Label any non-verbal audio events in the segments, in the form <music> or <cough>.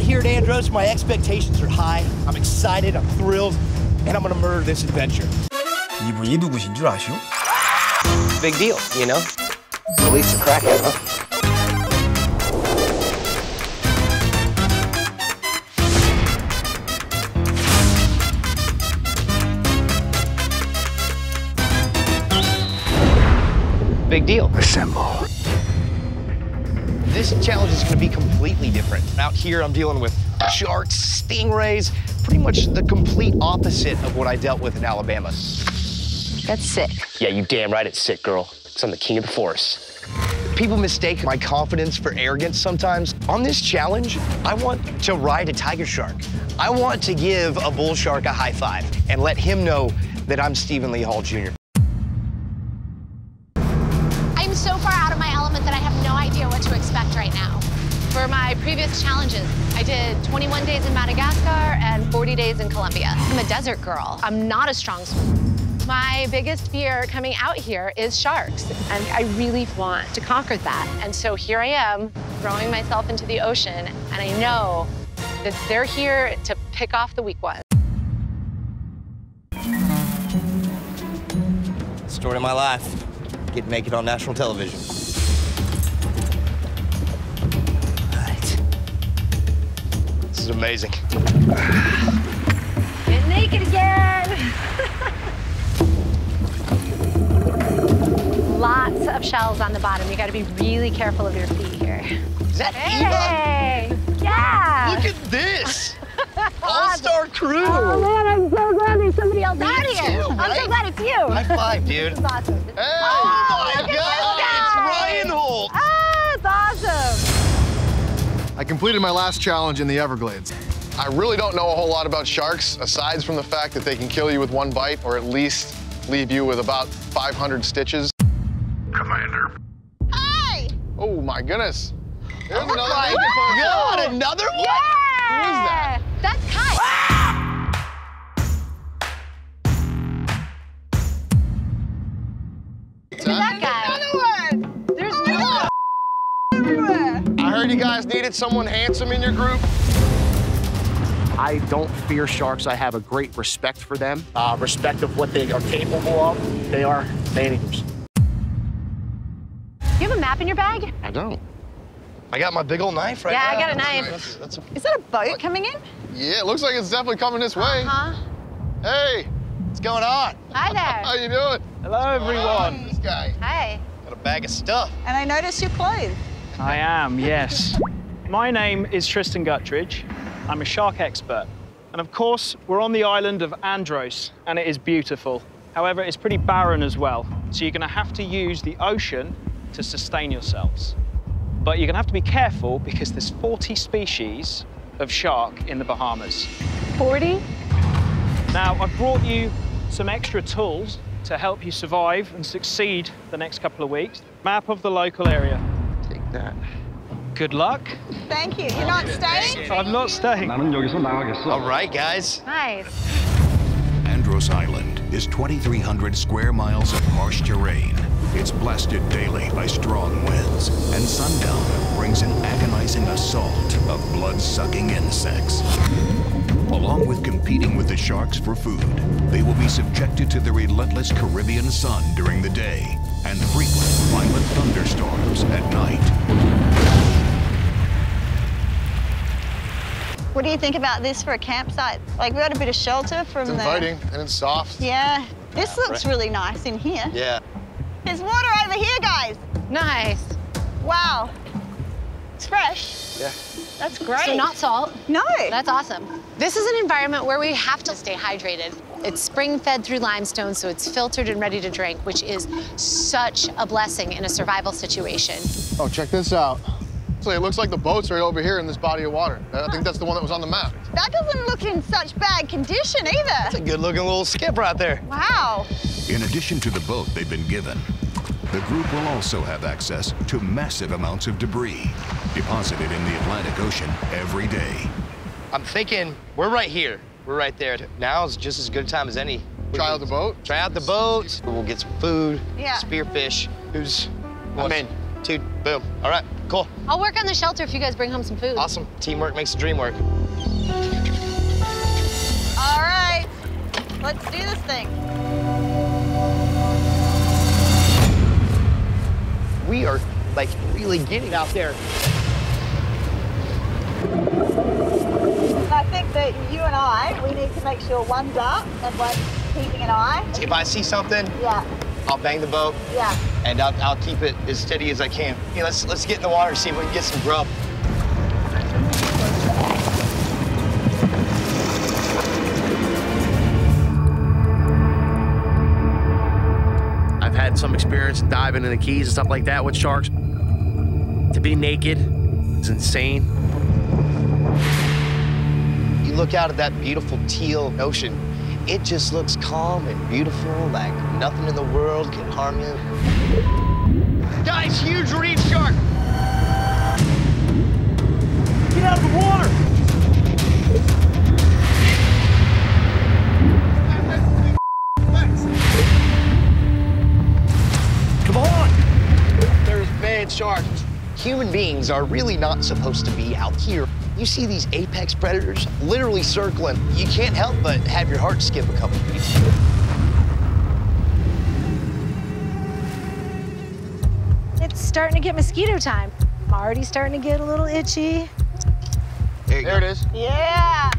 Out here at Andros, my expectations are high. I'm excited, I'm thrilled, and I'm gonna murder this adventure. 이분이 누구신 줄 아시오? Big deal, you know? Release the crackhead, huh? Big deal. Assemble. This challenge is going to be completely different. Out here, I'm dealing with sharks, stingrays, pretty much the complete opposite of what I dealt with in Alabama. That's sick. Yeah, you damn right it's sick, girl. Because I'm the king of the forest. People mistake my confidence for arrogance sometimes. On this challenge, I want to ride a tiger shark. I want to give a bull shark a high five and let him know that I'm Stephen Lee Hall Jr. to expect right now. For my previous challenges, I did 21 days in Madagascar and 40 days in Colombia. I'm a desert girl. I'm not a strong swimmer. My biggest fear coming out here is sharks, and I really want to conquer that. And so here I am, throwing myself into the ocean, and I know that they're here to pick off the weak ones. Story of my life. Get make it on national television. Is amazing. <sighs> Get naked again! <laughs> Lots of shells on the bottom. You gotta be really careful of your feet here. Is that Hey! Yeah! Look at this! <laughs> All-star crew! Oh man, I'm so glad there's somebody else Me out here. too, I'm so glad it's you. High five, dude. It's awesome. Hey, oh, oh, my look at God! I completed my last challenge in the Everglades. I really don't know a whole lot about sharks, aside from the fact that they can kill you with one bite or at least leave you with about 500 stitches. Commander. Hi! Oh my goodness. There's Oh another my naked person. God, another one? Yeah! Who is that? That's Kai. Who's that guy? Heard you guys needed someone handsome in your group. I don't fear sharks. I have a great respect for them, uh, respect of what they are capable of. They are man-eaters. You have a map in your bag? I don't. I got my big old knife right Yeah, I got a knife. That's, that's a, Is that a boat coming in? yeah, it looks like it's definitely coming this way. Huh? Hey, What's going on? Hi there. <laughs> how you doing? Hello, everyone. This guy. Hi. Got a bag of stuff. And I noticed your clothes. I am, yes. My name is Tristan Guttridge. I'm a shark expert. And of course, we're on the island of Andros, and it is beautiful. However, it's pretty barren as well. So you're going to have to use the ocean to sustain yourselves. But you're going to have to be careful because there's 40 species of shark in the Bahamas. 40? Now, I've brought you some extra tools to help you survive and succeed the next couple of weeks. Map of the local area. Take that. Good luck. Thank you. You're not staying? I'm not staying. All right, guys. Nice. Andros Island is 2,300 square miles of harsh terrain. It's blasted daily by strong winds, and sundown brings an agonizing assault of blood-sucking insects. Along with competing with the sharks for food, they will be subjected to the relentless Caribbean sun during the day and frequent violent thunderstorms at night. What do you think about this for a campsite? Like, we got a bit of shelter from It's the... inviting and it's soft. Yeah. This looks really nice in here. Yeah. There's water over here, guys. Nice. Wow. It's fresh. Yeah. That's great. So not salt. No. That's awesome. This is an environment where we have to stay hydrated. It's spring-fed through limestone, so it's filtered and ready to drink, which is such a blessing in a survival situation. Oh, check this out. So it looks like the boat's right over here in this body of water. I think that's the one that was on the map. That doesn't look in such bad condition either. It's a good-looking little skip right there. Wow. In addition to the boat they've been given, the group will also have access to massive amounts of debris deposited in the Atlantic Ocean every day. I'm thinking we're right here. We're right there. Now is just as good a time as any. Try out the boat. Try out the boat. We'll get some food. Yeah. Spearfish. Who's? I'm in. Dude, boom. All right, cool. I'll work on the shelter if you guys bring home some food. Awesome. Teamwork makes the dream work. All right, let's do this thing. We are like really getting out there. I think that you and I, we need to make sure one's up and one's keeping an eye. If I see something, Yeah, I'll bang the boat yeah. and I'll, I'll keep it as steady as I can. Let's let's get in the water and see if we can get some grub. I've had some experience diving in the Keys and stuff like that with sharks. To be naked is insane. You look out at that beautiful teal ocean. It just looks calm and beautiful, like nothing in the world can harm you. Guys, huge reef shark! Get out of the water! Come on! There's bad sharks. Human beings are really not supposed to be out here. You see these apex predators literally circling. You can't help but have your heart skip a couple beats. It's starting to get mosquito time. I'm already starting to get a little itchy. There, There it is. Yeah.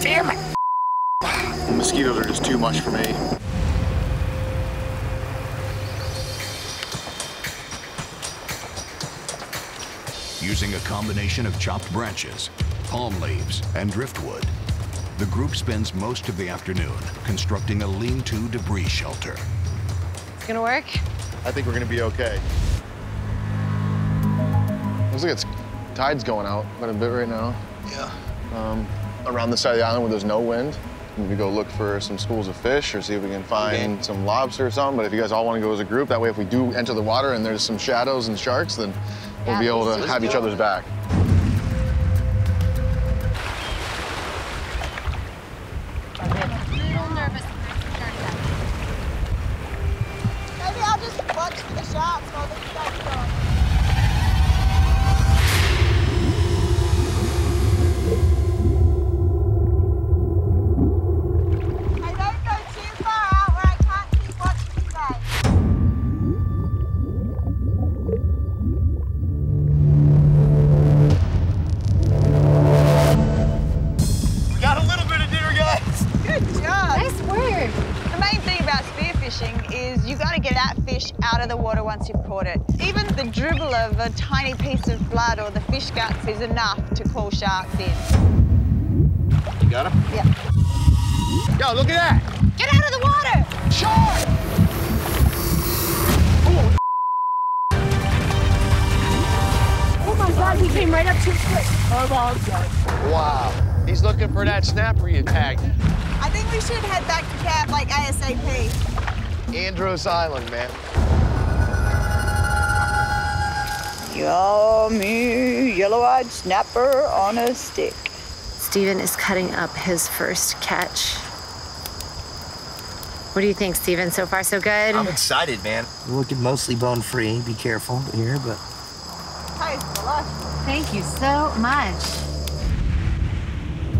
Damn it! Mosquitoes are just too much for me. Using a combination of chopped branches, palm leaves, and driftwood, the group spends most of the afternoon constructing a lean-to debris shelter. It's gonna work. I think we're gonna be okay. Looks like it's tide's going out quite a bit right now. Yeah. Um, around the side of the island where there's no wind. Maybe go look for some schools of fish or see if we can find Okay. some lobster or something. But if you guys all want to go as a group, that way if we do enter the water and there's some shadows and sharks, then we'll be able to have each other's back. A tiny piece of blood or the fish guts is enough to call sharks in. You got him? Yeah. Yo, look at that! Get out of the water! Shark! Oh my god, he came right up to his foot. Oh wow. He's looking for that snapper you tagged. I think we should head back to camp like ASAP. Andros Island, man. Yummy yellow-eyed snapper on a stick. Steven is cutting up his first catch. What do you think, Steven? So far, so good? I'm excited, man. We're looking mostly bone free. Be careful here, but Taste delicious. Thank you so much.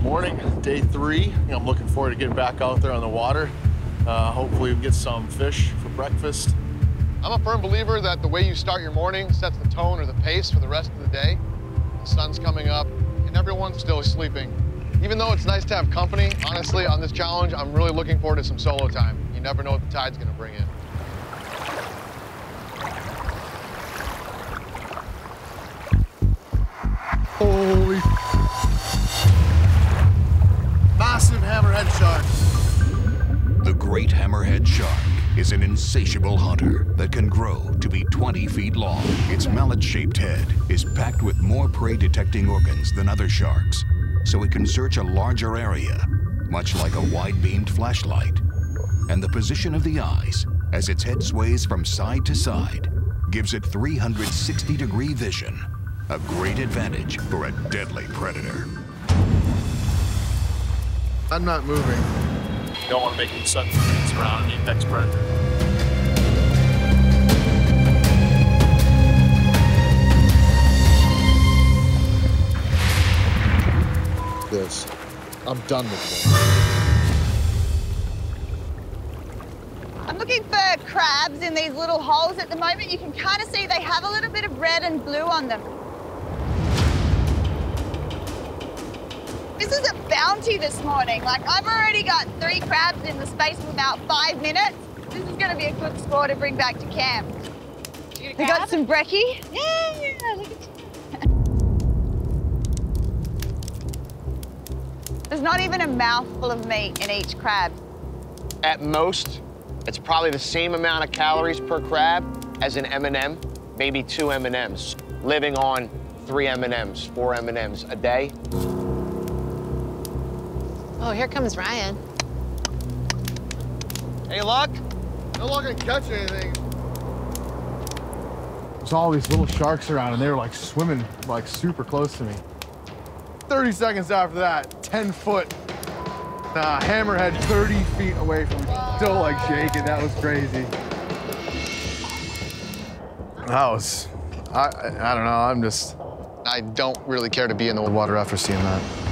Morning, day three. I'm looking forward to getting back out there on the water. Uh, hopefully, we get some fish for breakfast. I'm a firm believer that the way you start your morning sets the tone or the pace for the rest of the day. The sun's coming up and everyone's still sleeping. Even though it's nice to have company, honestly, on this challenge, I'm really looking forward to some solo time. You never know what the tide's gonna bring in. Holy. Massive hammerhead shark. The great hammerhead shark is an insatiable hunter that can grow to be 20 feet long. Its mallet-shaped head is packed with more prey-detecting organs than other sharks, so it can search a larger area, much like a wide-beamed flashlight. And the position of the eyes, as its head sways from side to side, gives it 360-degree vision, a great advantage for a deadly predator. I'm not moving. You don't want to make any sudden movements around an apex predator. This. I'm done with this. I'm looking for crabs in these little holes at the moment. You can kind of see they have a little bit of red and blue on them. This is a bounty this morning. Like, I've already got three crabs in the space of about five minutes. This is going to be a good score to bring back to camp. We got some brekkie. Yeah, look at There's not even a mouthful of meat in each crab. At most, it's probably the same amount of calories per crab as an M&M, maybe two M&Ms. Living on three M&Ms, four M&Ms a day. Oh, here comes Ryan. Hey, luck? No luck in catching anything. There's all these little sharks around, and they were like swimming like super close to me. 30 seconds after that, 10 foot uh, hammerhead 30 feet away from me. Still like shaking. That was crazy. That was, I, I don't know. I'm just, I don't really care to be in the water after seeing that.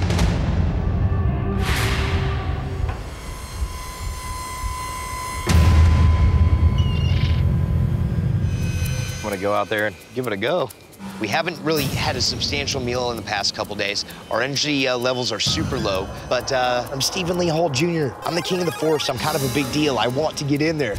I'm gonna go out there and give it a go. We haven't really had a substantial meal in the past couple days. Our energy uh, levels are super low, but uh, I'm Stephen Lee Hall Jr. I'm the king of the forest. I'm kind of a big deal. I want to get in there.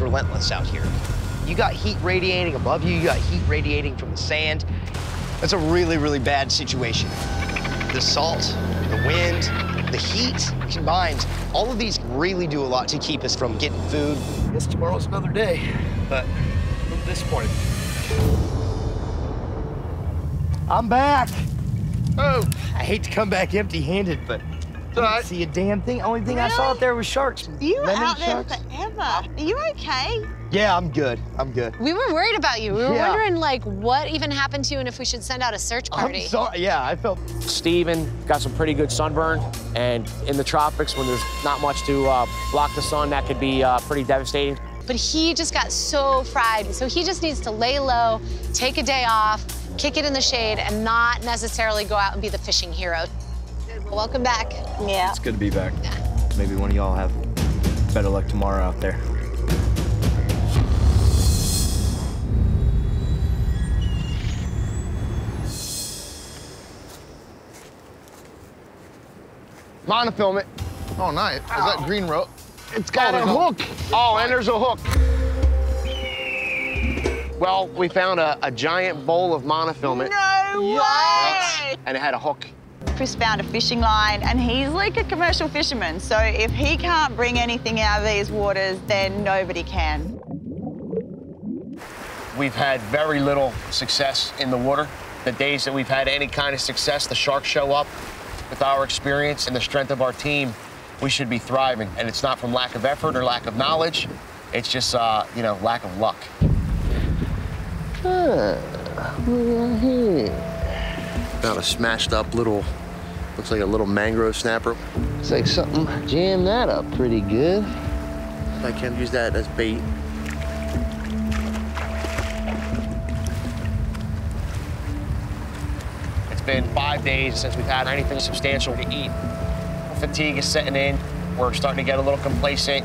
Is relentless out here. You got heat radiating above you, you got heat radiating from the sand. That's a really, really bad situation. The salt, the wind, the heat combined, all of these really do a lot to keep us from getting food. I guess tomorrow's another day, but I'm a little disappointed. I'm back. Oh, I hate to come back empty-handed, but I didn't see a damn thing. Only thing I saw out there was sharks. You were Lemon out there sharks. forever. Are you okay? Yeah, I'm good. I'm good. We were worried about you. We were Yeah. wondering, like, what even happened to you and if we should send out a search party. I'm sorry. Yeah, I felt. Steven got some pretty good sunburn, and in the tropics, when there's not much to uh, block the sun, that could be uh, pretty devastating. But he just got so fried. So he just needs to lay low, take a day off, kick it in the shade, and not necessarily go out and be the fishing hero. Welcome back. Yeah. It's good to be back. Maybe one of y'all have better luck tomorrow out there. Monofilament. Oh, nice. Is that green rope? It's got Oh, a there's a- hook. Oh, and there's a hook. Well, we found a, a giant bowl of monofilament, No way! and it had a hook. Chris found a fishing line, and he's like a commercial fisherman. So if he can't bring anything out of these waters, then nobody can. We've had very little success in the water. The days that we've had any kind of success, the sharks show up. With our experience and the strength of our team, we should be thriving. And it's not from lack of effort or lack of knowledge. It's just, uh, you know, lack of luck. <sighs> Found a smashed up little, looks like a little mangrove snapper. It's like something jammed that up pretty good. I can't use that as bait. It's been five days since we've had anything substantial to eat. Fatigue is setting in. We're starting to get a little complacent.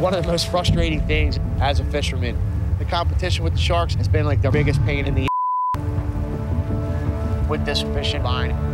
One of the most frustrating things as a fisherman, the competition with the sharks has been like the biggest pain in the <laughs> with this fishing line.